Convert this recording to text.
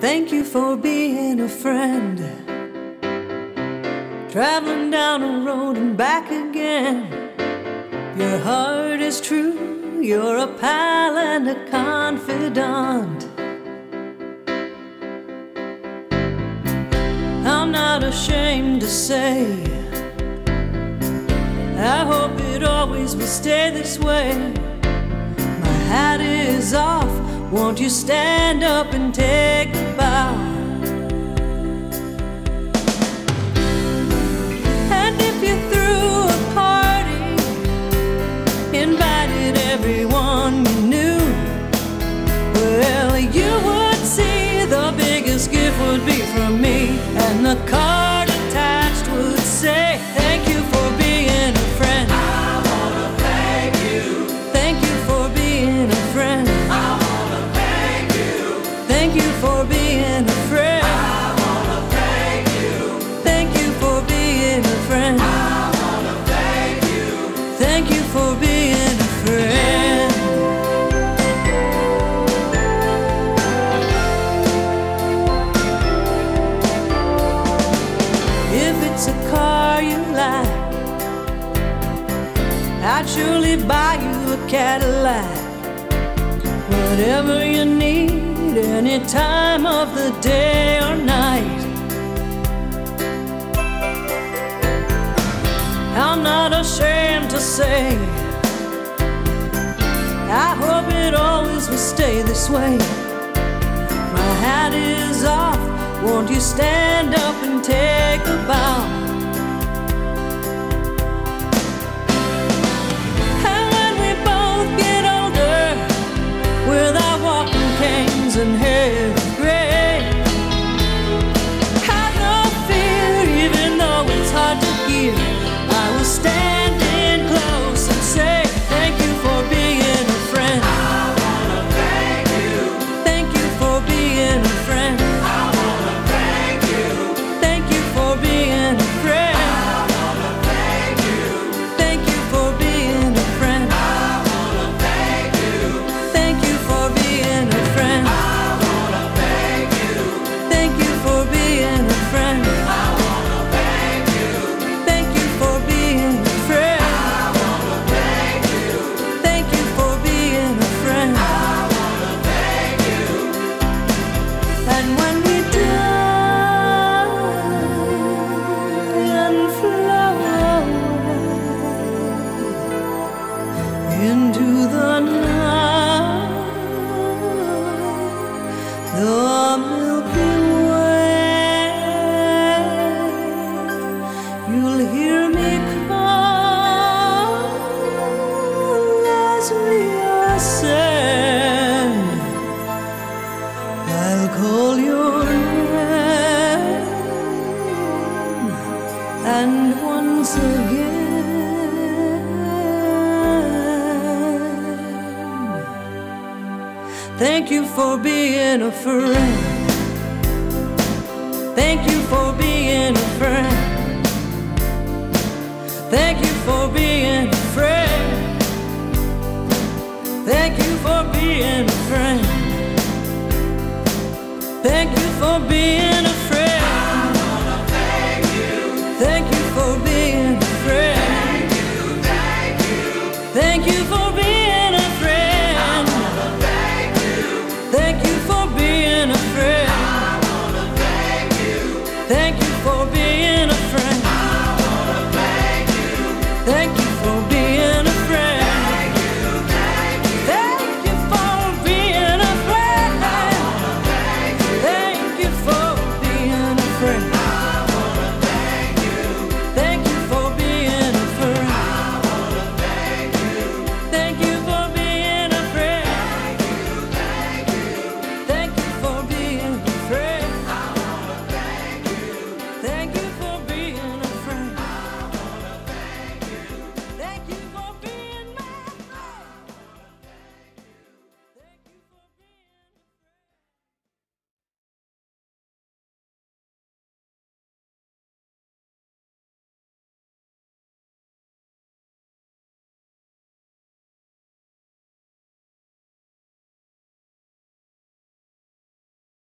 Thank you for being a friend. Traveling down a road and back again. Your heart is true, you're a pal and a confidant. I'm not ashamed to say, I hope it always will stay this way. My hat is off, won't you stand up and take a bow? And if you threw a party, invited everyone you knew, well, you would see the biggest gift would be from me, and the card I'd surely buy you a Cadillac. Whatever you need, any time of the day or night. I'm not ashamed to say, I hope it always will stay this way. My hat is off, won't you stand up and take a bow? And once again, thank you for being a friend. Thank you for being a friend. Thank you for being a friend. Thank you for being a friend. Thank you for being a Thank you for being a friend. I wanna thank you. Thank you for being a friend. I wanna thank you. Thank you for being a friend. I wanna thank you. Thank.